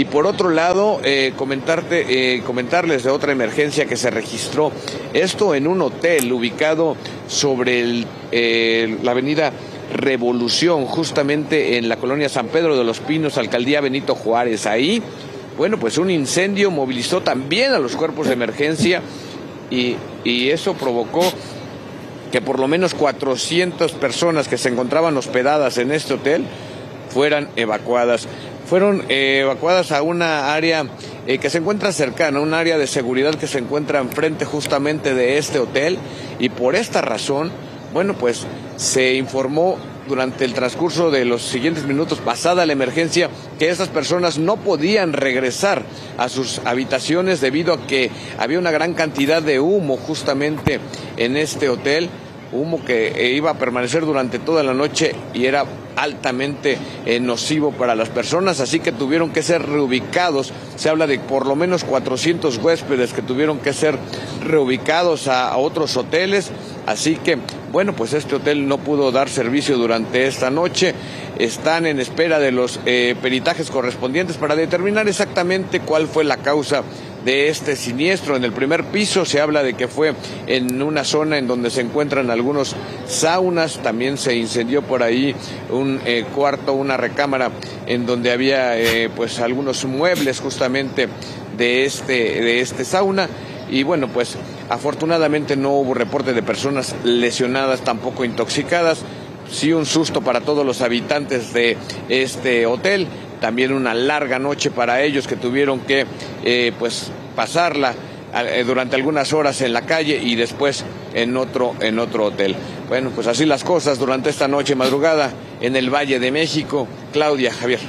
Y por otro lado, eh, comentarte, eh, comentarles de otra emergencia que se registró. Esto en un hotel ubicado sobre eh, la avenida Revolución, justamente en la colonia San Pedro de los Pinos, alcaldía Benito Juárez. Ahí, bueno, pues un incendio movilizó también a los cuerpos de emergencia y, y eso provocó que por lo menos 400 personas que se encontraban hospedadas en este hotel fueran evacuadas. Fueron eh, evacuadas a una área eh, que se encuentra cercana, un área de seguridad que se encuentra enfrente justamente de este hotel. Y por esta razón, bueno, pues se informó durante el transcurso de los siguientes minutos, pasada la emergencia, que estas personas no podían regresar a sus habitaciones debido a que había una gran cantidad de humo justamente en este hotel, humo que iba a permanecer durante toda la noche y era altamente eh, nocivo para las personas, así que tuvieron que ser reubicados. Se habla de por lo menos 400 huéspedes que tuvieron que ser reubicados a, a otros hoteles, así que bueno, pues este hotel no pudo dar servicio durante esta noche. Están en espera de los eh, peritajes correspondientes para determinar exactamente cuál fue la causa de este siniestro. En el primer piso se habla de que fue en una zona en donde se encuentran algunos saunas, también se incendió por ahí un eh, cuarto, una recámara en donde había eh, pues algunos muebles justamente de este, de este sauna y bueno, pues afortunadamente no hubo reporte de personas lesionadas, tampoco intoxicadas. Sí un susto para todos los habitantes de este hotel, también una larga noche para ellos que tuvieron que eh, pues pasarla eh, durante algunas horas en la calle y después en otro en otro hotel. Bueno, pues así las cosas durante esta noche madrugada en el Valle de México. Claudia, Javier.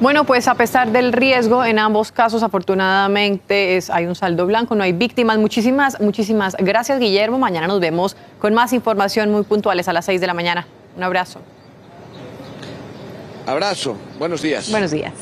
Bueno, pues a pesar del riesgo, en ambos casos afortunadamente es, hay un saldo blanco, no hay víctimas. Muchísimas, muchísimas gracias Guillermo. Mañana nos vemos con más información muy puntuales a las 6 de la mañana. Un abrazo. Abrazo. Buenos días. Buenos días.